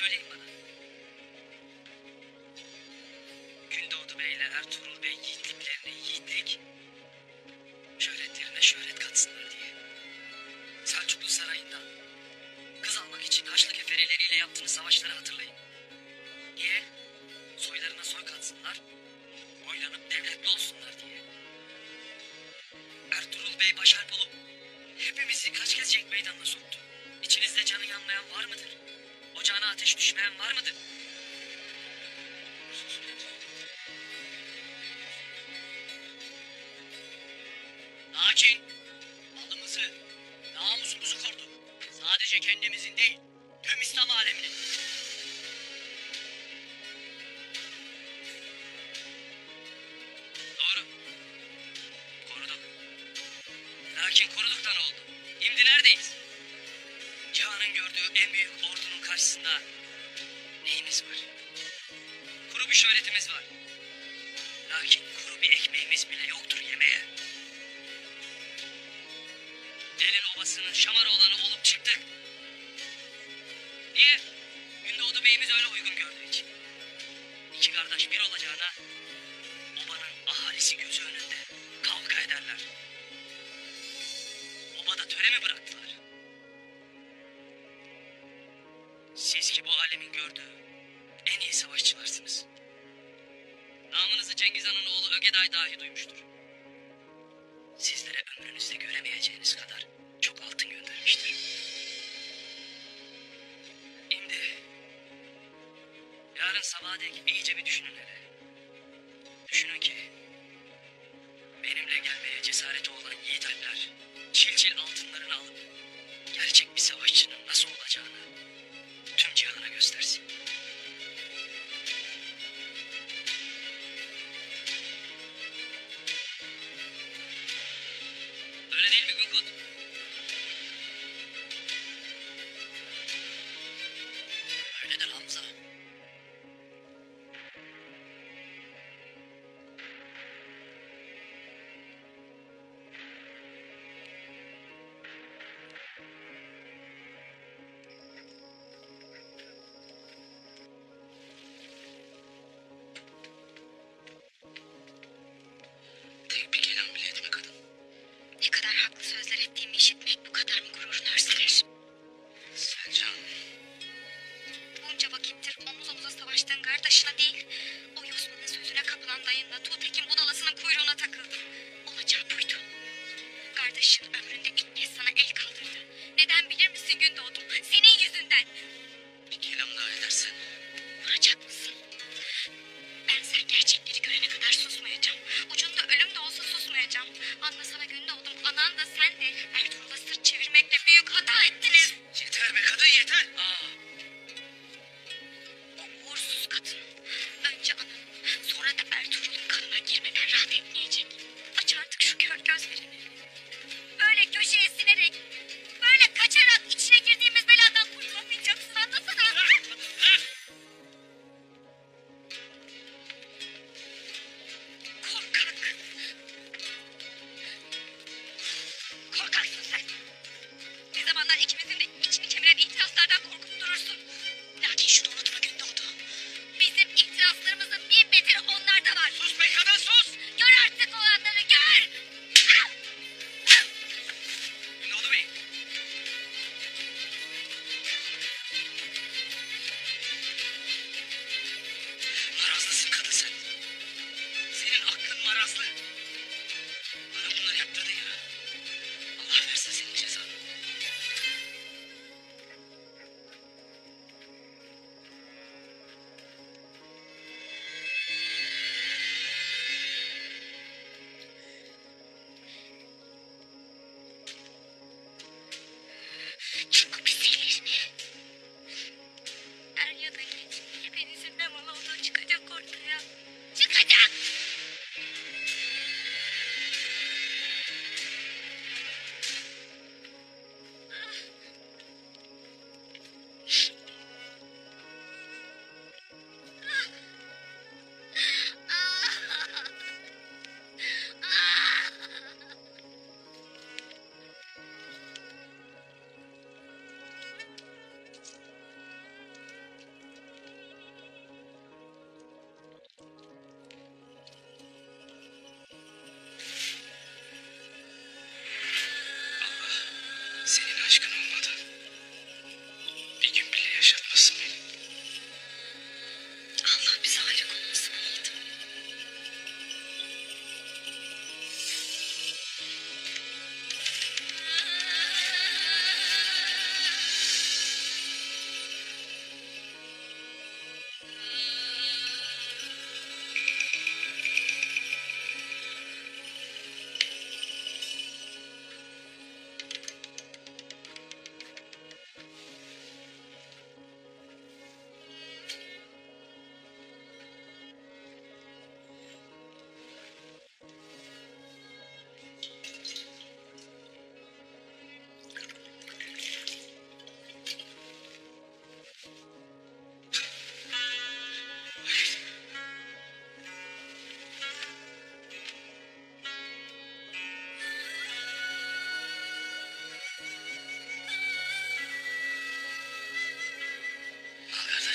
söyleyin bana? Gündoğdu Bey ile Ertuğrul Bey yiğitliklerine yiğitlik, şöhretlerine şöhret katsınlar diye. Selçuklu Sarayı'ndan kız almak için Haçlı kefereleriyle yaptığınız savaşları hatırlayın. Niye? Soylarına soy katsınlar, oylanıp devletli olsunlar diye. Ertuğrul Bey başarp olup hepimizi kaç kez cenk meydanına soktu. İçinizde canı yanmayan var mıdır? Ocağına ateş düşmeyen var mıdır? Ahalisi gözü önünde kavga ederler. Obada töre mi bıraktılar? Siz ki bu alemin gördüğü en iyi savaşçılarsınız. Namınızı Cengiz Han'ın oğlu Ögeday dahi duymuştur. Sizlere ömrünüzde göremeyeceğiniz kadar çok altın göndermiştir. Şimdi yarın sabaha dek iyice bir düşünün hele. Düşünün ki benimle gelmeye cesareti olan yiğit alpler çil çil altınlarını alıp gerçek bir savaşçının nasıl olacağını tüm cihana göstersin.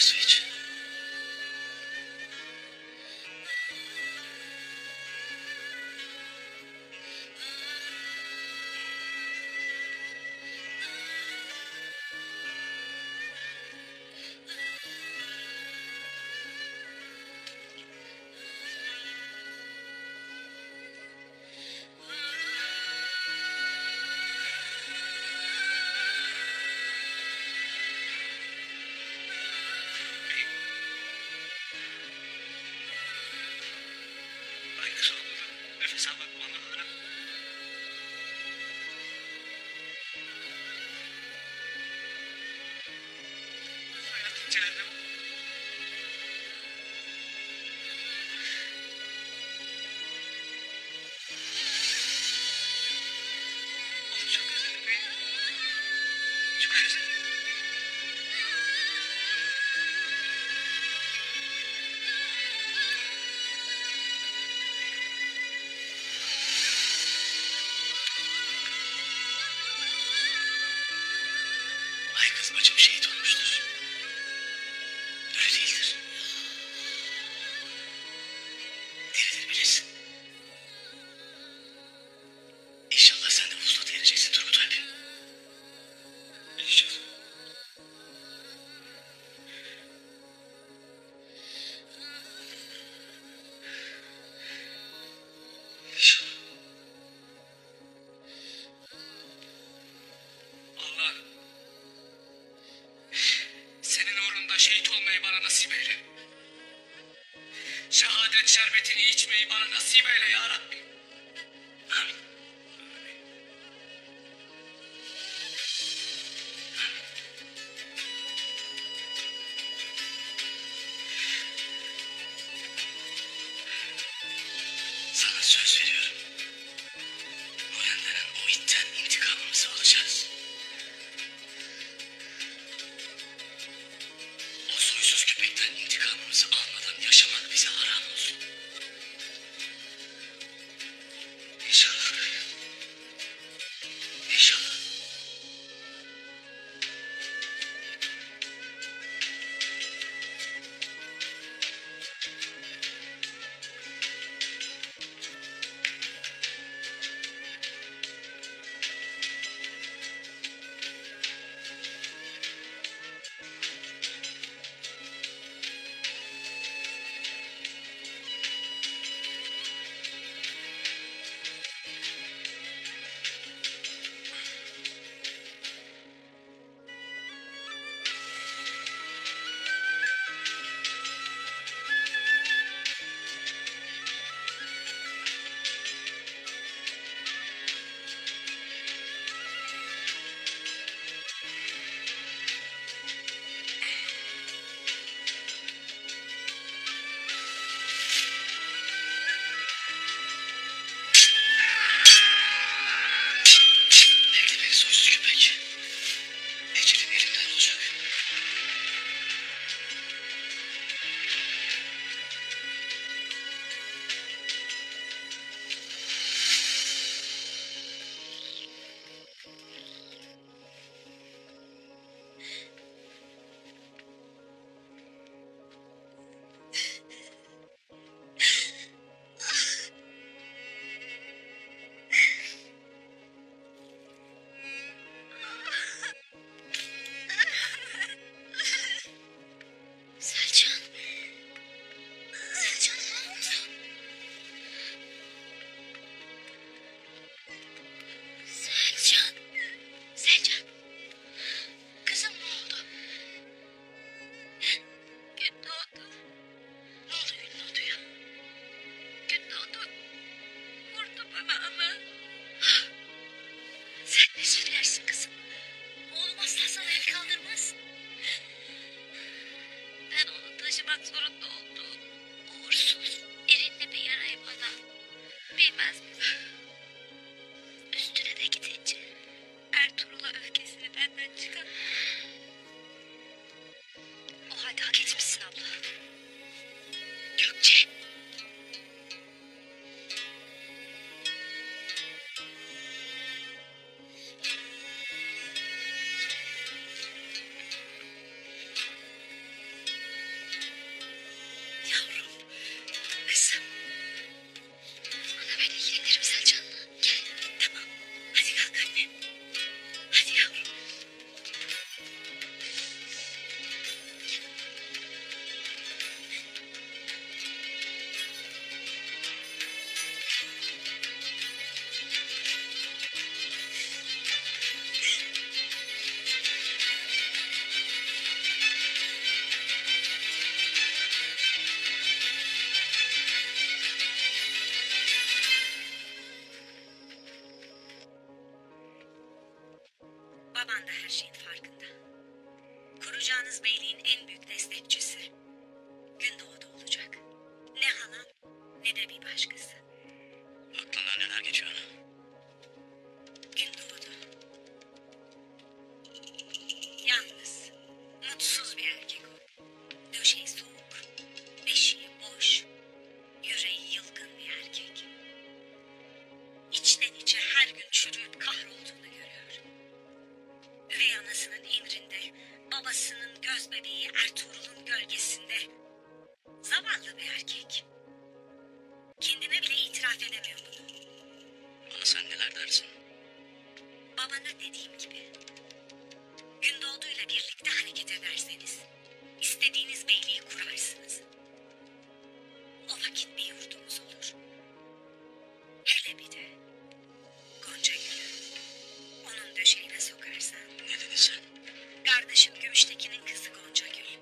最真。Şerbetini içmeyi bana nasip eyle ya Rabbi. Мурашка bir de. Gonca gülü. Onun döşeğine sokarsan. Ne dedin sen? Kardeşim Gümüştekin'in kızı Gonca Gül.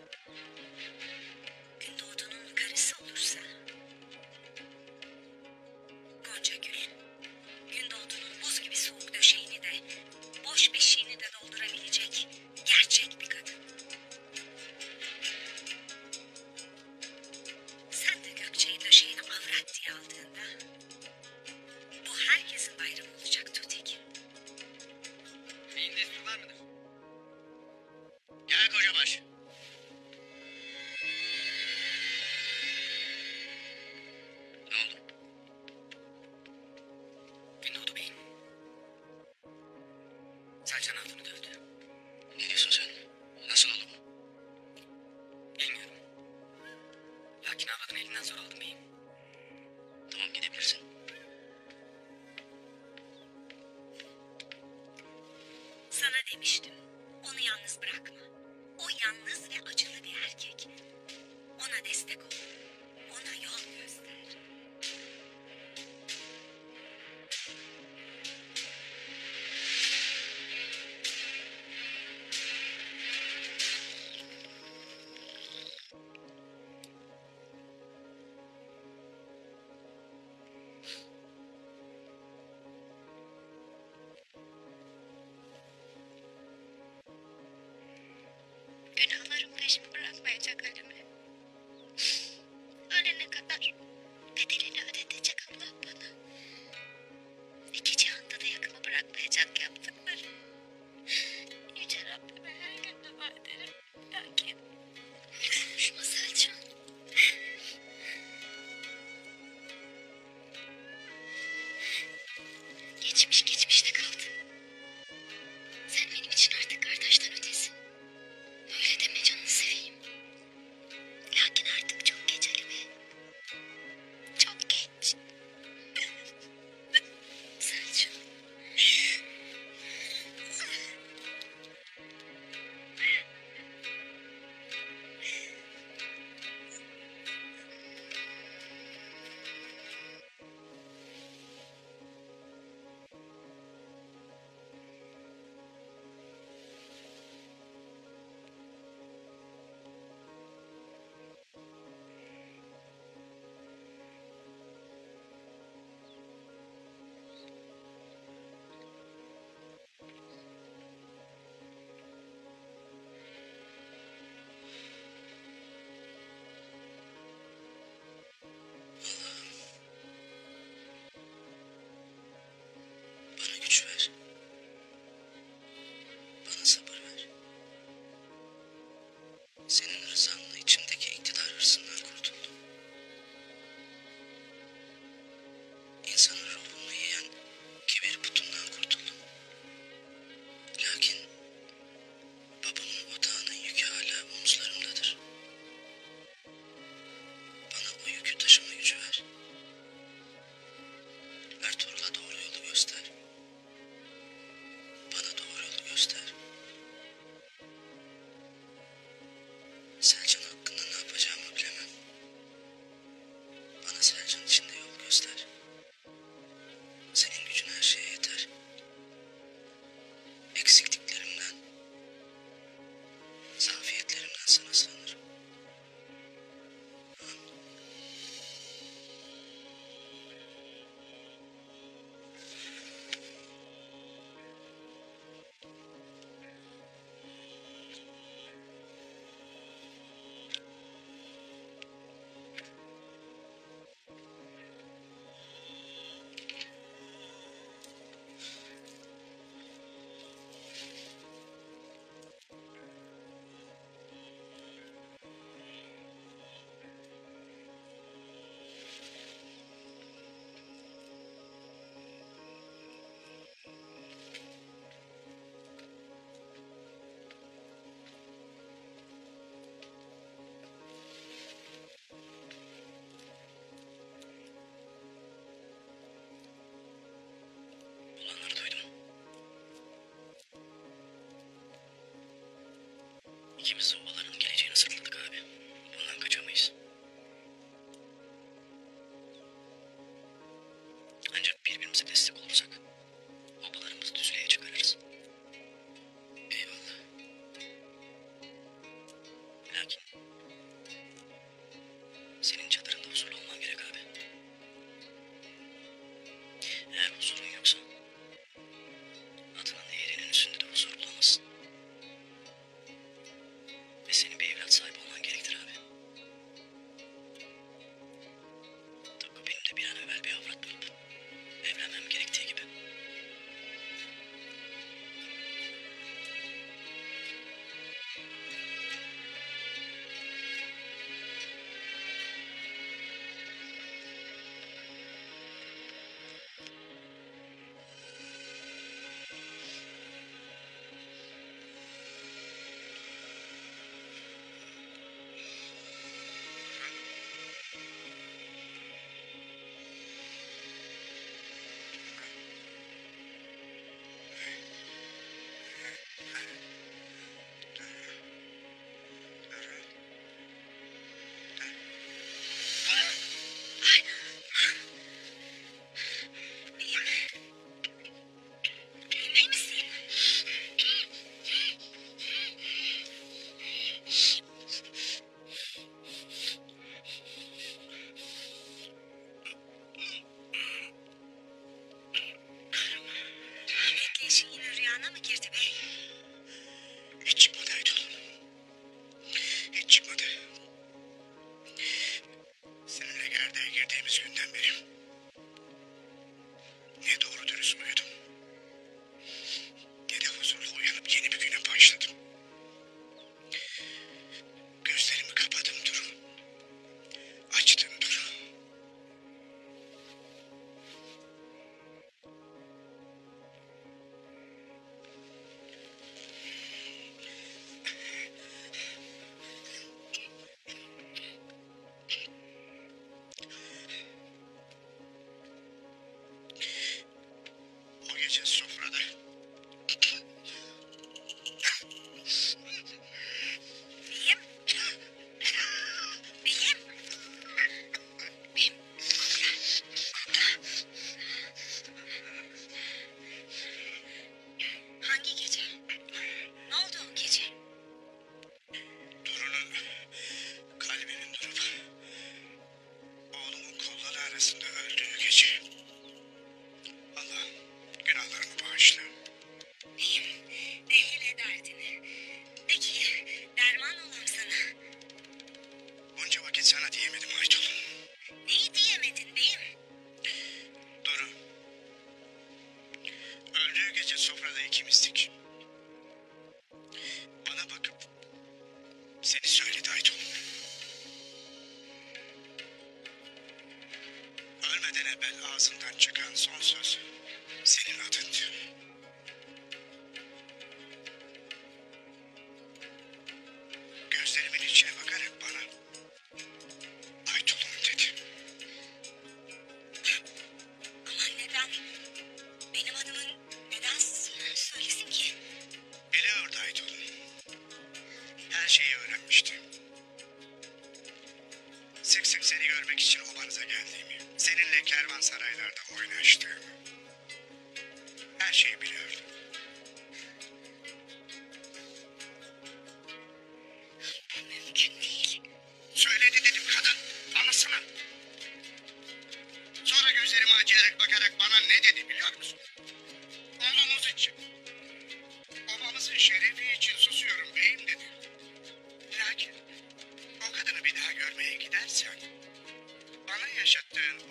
So. Sumala. çıkan son söz senin adın.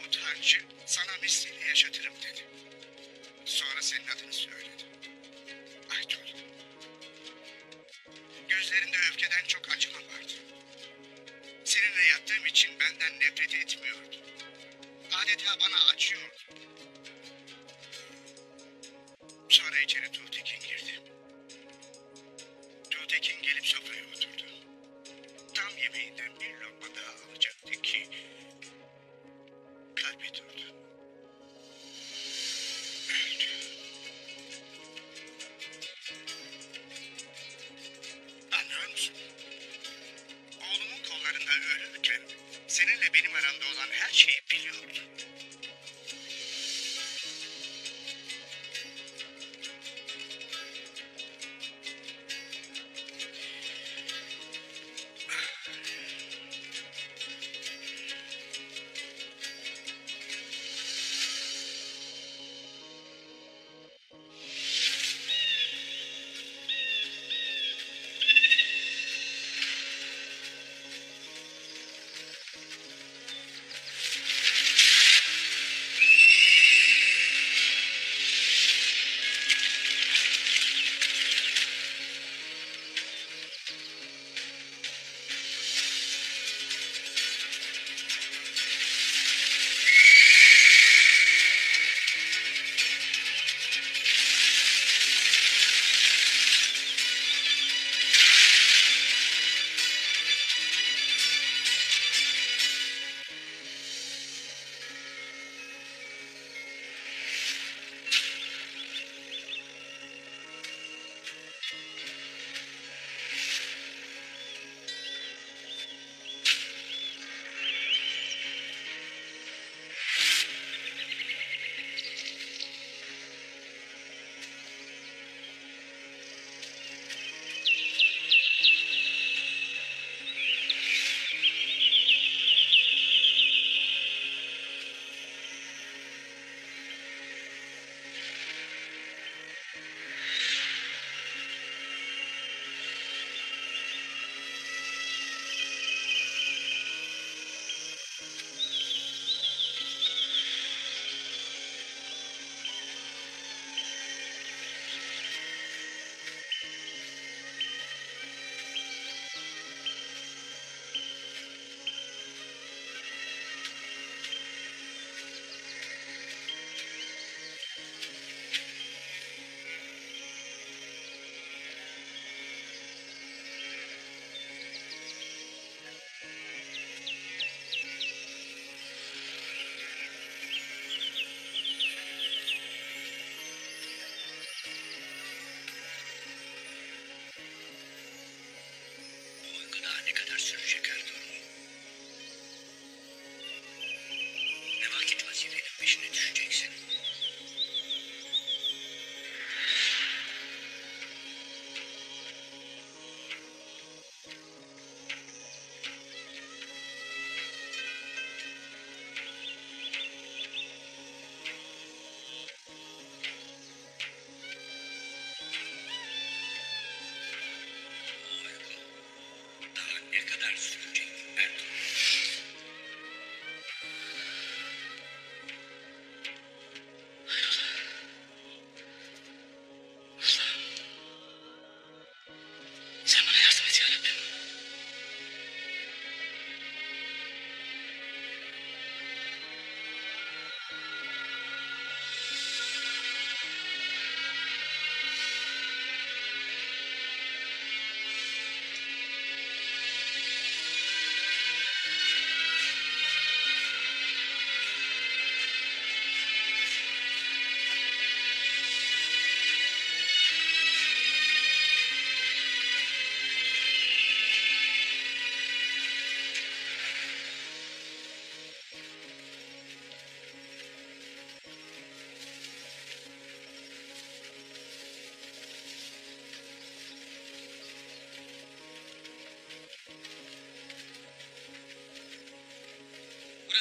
O tıraşçı sana misliyle yaşatırım dedi. Sonra senin adını söyledi. Aytol. Gözlerinde öfkeden çok acıma vardı. Seninle yattığım için benden nefret etmiyordu. Adeta bana acıyordu. Sonra içeri Tuğtekin girdi. Tuğtekin gelip sofraya oturdu. Tam yemeğinden bir lokma daha alacaktı ki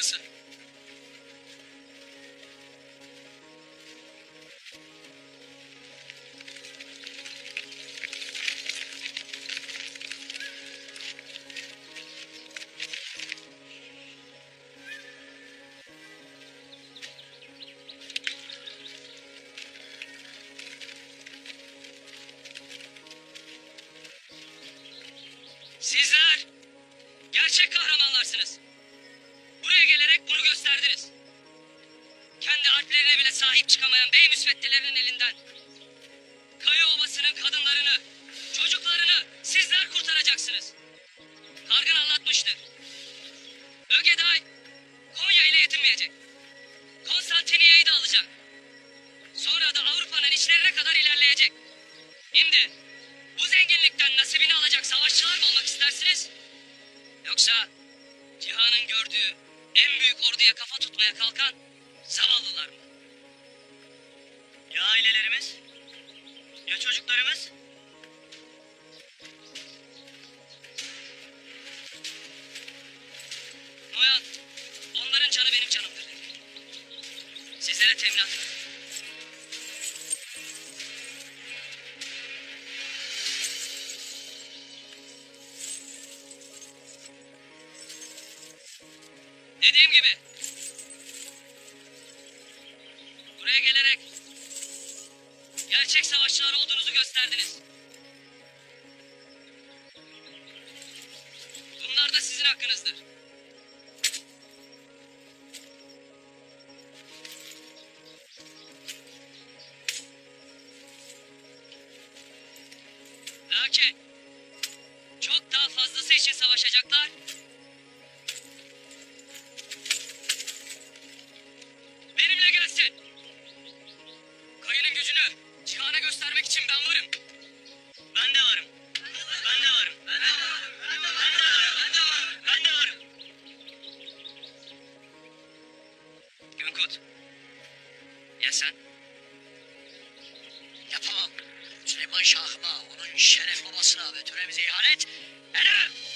Listen. Müsveddelerinin elinden. Kaya Ovası'nın kadınlarını, çocuklarını sizler kurtaracaksınız. Kargın anlatmıştı. Ögeday Konya ile yetinmeyecek. Konstantiniyye'yi de alacak. Sonra da Avrupa'nın içlerine kadar ilerleyecek. Şimdi bu zenginlikten nasibini alacak savaşçılar mı olmak istersiniz? Yoksa Cihan'ın gördüğü en büyük orduya kafa tutmaya kalkan zavallılar Ya çocuklarımız? Noyan, onların canı benim canımdır. Sizlere teminat. Dediğim gibi. Gerçek savaşçılar olduğunuzu gösterdiniz. Bunlar da sizin hakkınızdır. Sen? Yapamam. Süleyman Şah'ıma, onun şeref babasına ve töremize ihanet edemem.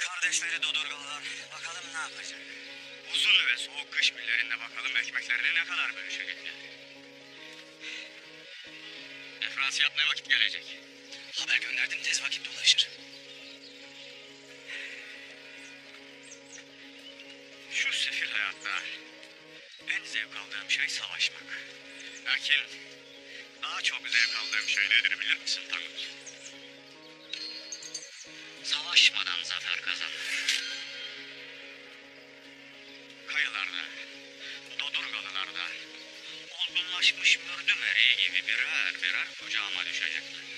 kardeşleri Dodurgalılar. Bakalım ne yapacak. Uzun ve soğuk kış günlerinde bakalım ekmeklerini ne kadar bölüşecekler. Efrasi yatmaya vakit gelecek. Haber gönderdim tez vakit dolaşır. Şu sefil hayatta en zevk aldığım şey savaşmak. Lakin daha çok zevk aldığım şey nedir bilir misin Tanrı? olan zafer kazanır. Kayalarda, dodurgalılarda, olgunlaşmış mürdüm ereği gibi birer birer kucağıma düşecekler.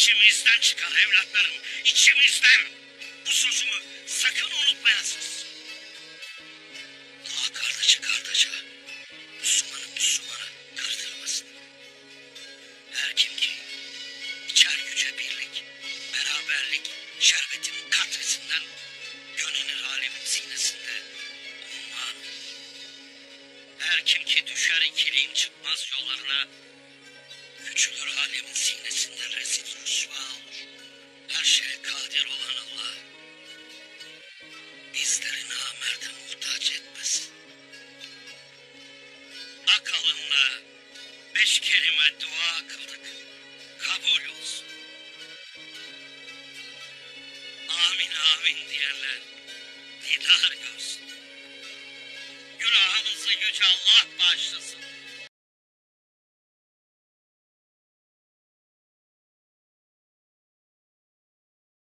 İçimizden çıkar evlatlarım, içimizden. Bu sözümü sakın unutmayasınız. Allah kardeşi kardeşe, Müslümanı Müslümanı kırdırmasın. Her kim ki içer güce birlik, beraberlik şerbetinin katresinden yönelir alemin zinesinde umman. Her kim ki düşer ikiliğin çıkmaz yollarına